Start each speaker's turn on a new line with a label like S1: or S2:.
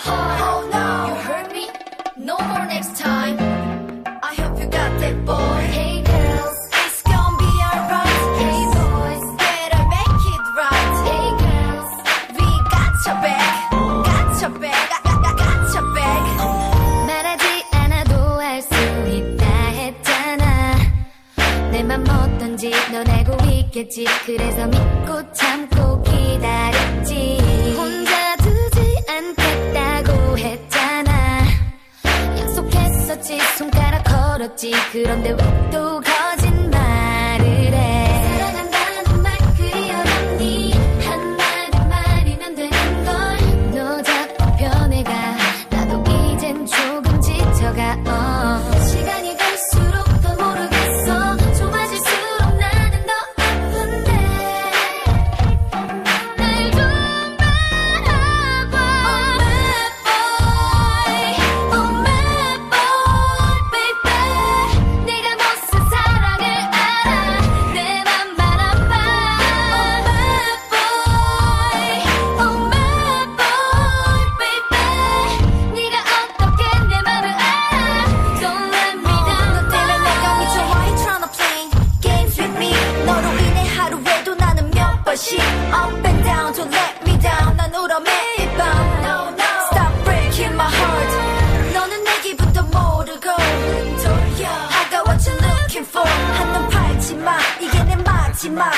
S1: breaking my heart. Oh no, you hurt me. No more next time. I hope you got that boy. Hey girls, it's gonna be alright. Hey boys, better make it right. Hey girls, we got your back. Got your back. Got, got, got, got your back.
S2: 말하지 않아도 알 수 있다 했잖아 내 맘 어떤지 넌 알고 있겠지 그래서 믿고 참고 기다렸지 혼자 거지. 그런데 또 거짓말
S1: down 난 울어 매일 밤 No no Stop breaking my heart 너는 내 기분도 모르고 돌려 I got what you're looking for 한눈 팔지 마 이게 내 마지막